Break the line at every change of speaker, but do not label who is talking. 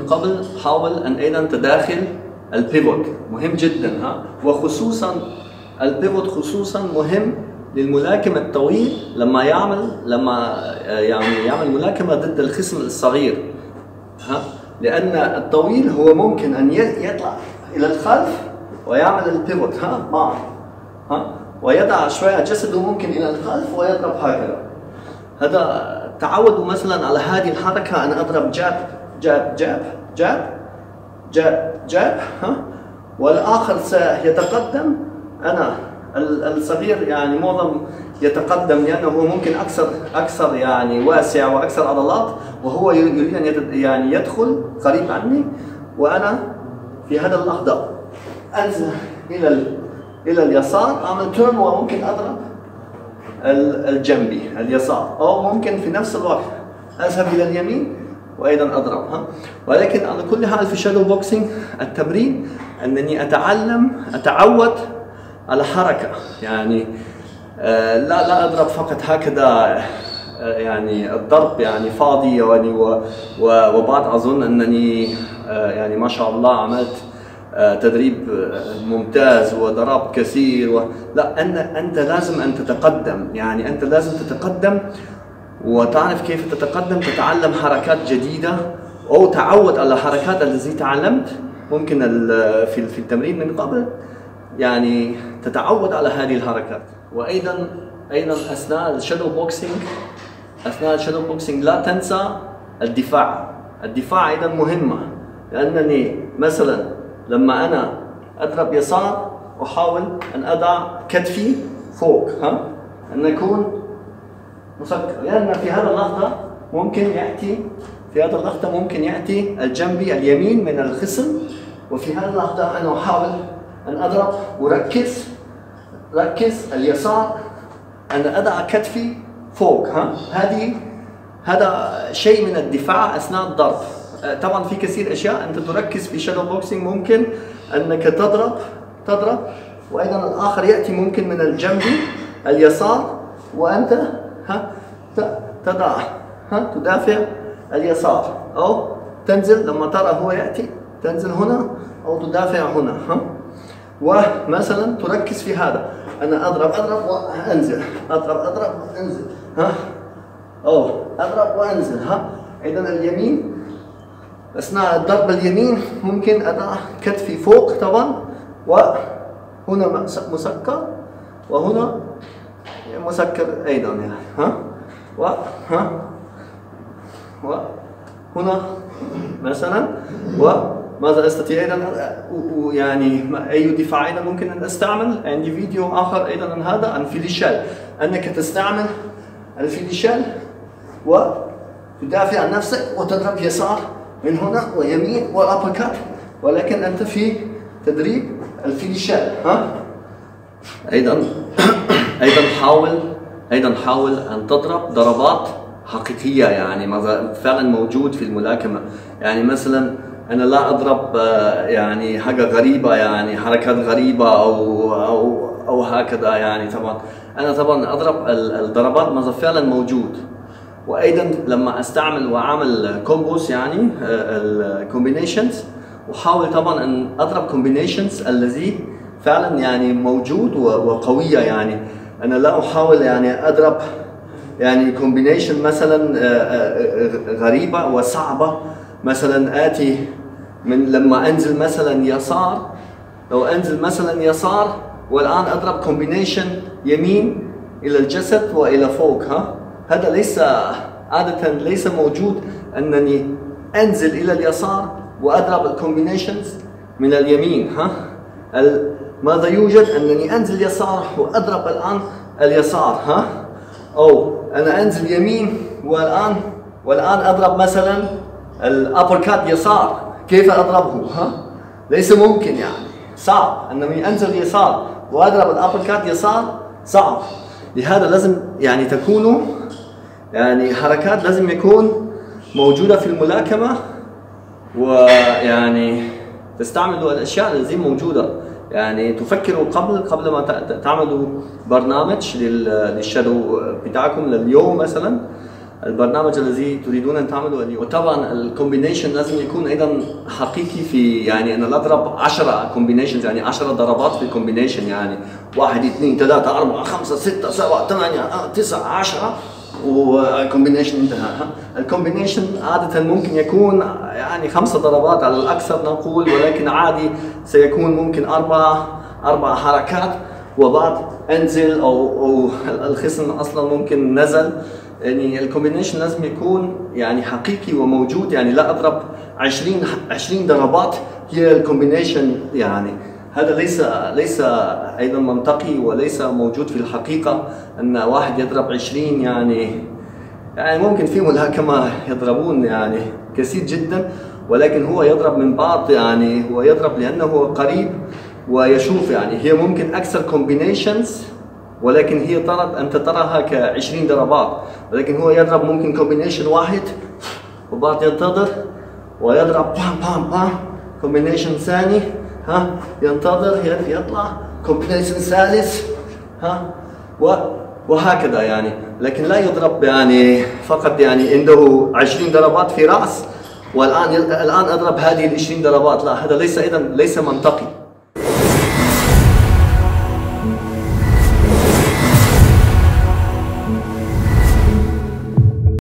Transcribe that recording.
قبل حاول أن أيضا تداخل ال pivot مهم جدا ها؟ وخصوصا ال pivot خصوصا مهم للملاكم الطويل لما يعمل لما يعني يعمل ملاكمة ضد الخصم الصغير ها؟ لأن الطويل هو ممكن أن يطلع إلى الخلف ويعمل ال pivot ها؟ معه ها؟ ويضع شوية جسده ممكن إلى الخلف ويضرب هكذا. هذا تعودوا مثلا على هذه الحركة. ان أضرب جاب جاب جاب جاب جاب جاب ها؟ والآخر سيتقدم. أنا الصغير يعني معظم يتقدم لأنه ممكن أكثر أكثر يعني واسع وأكثر عضلات وهو يريد أن يعني يدخل قريب عني وأنا في هذا اللحظه أنزل إلى إلى اليسار. اعمل تيرن وممكن أضرب الجنبي اليسار أو ممكن في نفس الوقت أذهب إلى اليمين. وأيضا أضربها. ولكن على كل حال في ال shadow boxing التمرين أنني أتعلم أتعود على حركة. يعني آه لا لا أضرب فقط هكذا آه يعني الضرب يعني فاضي. يعني وبعد أظن أنني آه يعني ما شاء الله عملت تدريب ممتاز وضرب كثير و... لا أنت لازم أن تتقدم. يعني أنت لازم تتقدم وتعرف كيف تتقدم تتعلم حركات جديدة أو تعود على الحركات التي تعلمت. ممكن في في التمرين من قبل يعني تتعود على هذه الحركات. وأيضا أيضا أثناء ال shadow boxing أثناء ال shadow boxing لا تنسى الدفاع. الدفاع أيضا مهمة لأنني مثلا لما أنا أضرب يسار أحاول أن أضع كتفي فوق ها؟ أن اكون مسكر. لأن في هذا اللحظه ممكن ياتي في هذا اللحظه ممكن يأتي الجنبي اليمين من الخصم وفي هذه اللحظه أنا أحاول أن أضرب وركز ركز اليسار أن أضع كتفي فوق ها؟ هذه هذا شيء من الدفاع أثناء الضرب. طبعا في كثير أشياء أنت تركز في shadow boxing ممكن أنك تضرب تضرب وأيضا الآخر يأتي ممكن من الجنب اليسار وأنت ها؟ تضع ها؟ تدافع اليسار. أو تنزل لما ترى هو يأتي تنزل هنا أو تدافع هنا ها؟ ومثلا تركز في هذا. أنا أضرب أضرب وأنزل. أضرب أضرب وأنزل ها؟ أو أضرب وأنزل ها؟ اذا اليمين أثناء الضرب اليمين ممكن أضع كتفي فوق طبعا وهنا مسكر وهنا مسكر أيضا يعني. ها؟ و؟ ها؟ وهنا مثلا. وماذا أستطيع أيضا يعني أي دفاع أيضا ممكن أن أستعمل؟ عندي فيديو آخر أيضا عن هذا عن فيليشال. أنك تستعمل الفيليشال وتدافع عن نفسك وتضرب يسار من هنا ويمين والابركات ولكن أنت في تدريب الفينيشال ها؟ أيضا. أيضا حاول أيضا حاول أن تضرب ضربات حقيقية يعني فعلا موجود في الملاكمة. يعني مثلا أنا لا أضرب يعني حاجة غريبة يعني حركات غريبة أو أو أو هكذا يعني طبعا. أنا طبعا أضرب الضربات ماذا فعلا موجود. وأيضا لما أستعمل وأعمل combos يعني ال combinations واحاول طبعا أن أضرب combinations الذي فعلا يعني موجود وقوية يعني. أنا لا أحاول يعني أضرب يعني combination مثلا غريبة وصعبة. مثلا آتي من لما أنزل مثلا يسار لو أنزل مثلا يسار والآن أضرب combination يمين إلى الجسد وإلى فوق ها؟ هذا ليس عادة ليس موجود أنني أنزل إلى اليسار وأضرب ال combinations من اليمين ها؟ ماذا يوجد؟ أنني أنزل يسار وأضرب الآن اليسار ها؟ أو أنا أنزل يمين والآن والآن أضرب مثلا ال uppercut يسار كيف أضربه؟ ها؟ ليس ممكن يعني. صعب. أنني أنزل يسار وأضرب ال uppercut يسار صعب. لهذا لازم يعني تكونوا يعني حركات لازم يكون موجودة في الملاكمة ويعني تستعملوا الأشياء التي موجودة. يعني تفكروا قبل قبل ما تعملوا برنامج لل shadow بتاعكم لليوم مثلا. البرنامج الذي تريدون أن تعملوا اليوم. وطبعا ال combination لازم يكون أيضا حقيقي في يعني أنا اضرب 10 combinations يعني 10 ضربات في ال combination يعني 1 2 3 4 5 6 7 8 9 10 وال combination انتهى ال combination عادة ممكن يكون يعني خمسة ضربات على الأكثر نقول ولكن عادي سيكون ممكن أربع أربع حركات وبعد انزل أو, أو الخصم أصلا ممكن نزل. يعني ال combination لازم يكون يعني حقيقي وموجود. يعني لا أضرب 20 20 ضربات هي ال combination يعني هذا ليس ليس أيضا منطقي وليس موجود في الحقيقة أن واحد يضرب 20 يعني يعني ممكن في ملاكمة يضربون يعني كثير جدا ولكن هو يضرب من بعض يعني هو يضرب لأنه قريب ويشوف يعني. هي ممكن أكثر combinations ولكن هي طرد أنت تراها ك 20 ضربات. ولكن هو يضرب ممكن combination واحد وبعد ينتظر ويضرب بام بام بام combination ثاني ها؟ ينتظر يطلع. combination ثالث ها؟ وهكذا يعني. لكن لا يضرب يعني فقط يعني عنده 20 ضربات في رأس. والآن الآن أضرب هذه ال 20 ضربات. لا هذا ليس اذا ليس منطقي.